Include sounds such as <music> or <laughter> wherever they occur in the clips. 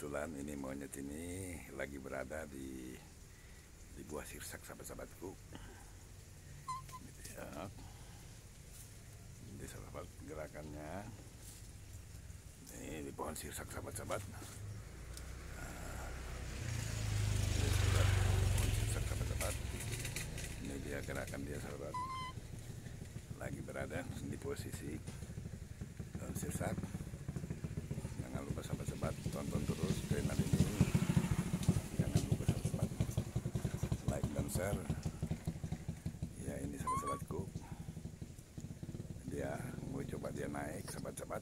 kebetulan ini monyet ini lagi berada di di buah sirsak sahabat-sahabatku. Ini sahabat gerakannya. Ini di pohon sirsak sahabat-sahabat. Ini sahabat, pohon sirsak sahabat-sahabat. Ini dia gerakan dia sahabat. Lagi berada di posisi daun sirsak sahabat-sahabat tonton terus channel ini. Jangan lupa sahabat-sahabat like dan share. Ya ini sahabat-sahabatku. Dia mau coba dia naik sahabat-sahabat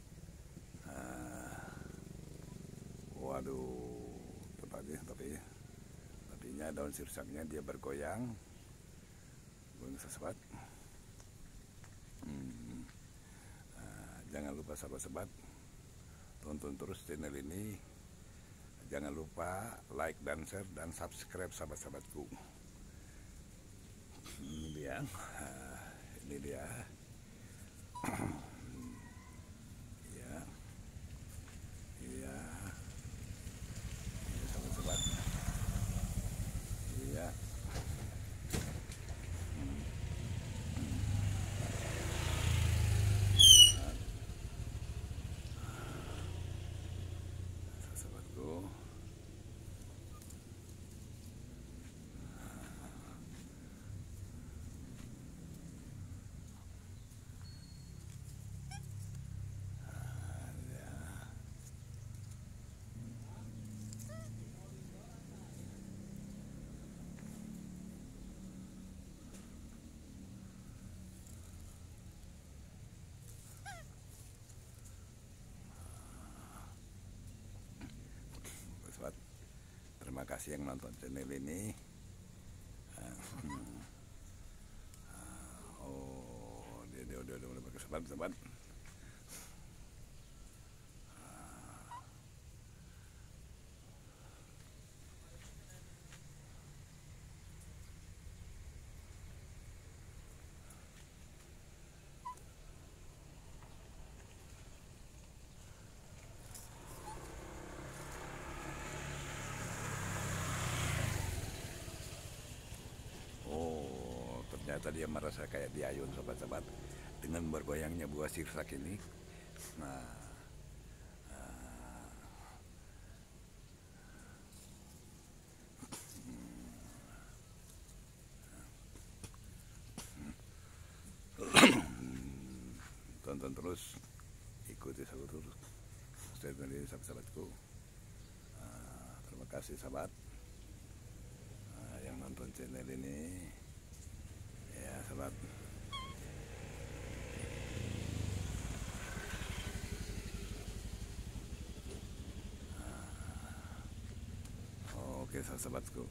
Ah, waduh tepatnya tapi. Tapinya daun sirsaknya dia bergoyang. Goyang sahabat Hmm. Ah, jangan lupa sahabat-sahabat tonton terus channel ini. Jangan lupa like dan share dan subscribe sahabat-sahabatku. Ini dia. <laughs> Ini dia <clears throat> ya iya ini sahabat-sahabat iya sahabatku Sobat, terima kasih yang nonton channel ini Ah, hmm. Ah, oh dia dia udah udah udah sobat Ah. Oh, ternyata dia merasa kayak diayun sobat-sobat dengan bergoyangnya buah sirsak ini. Nah, ah. tonton terus, ikuti terus. Statement ini sahabat-sahabatku. Ah, terima kasih sahabat. Nah, yang nonton channel ini sobat Ah. oke sahabatku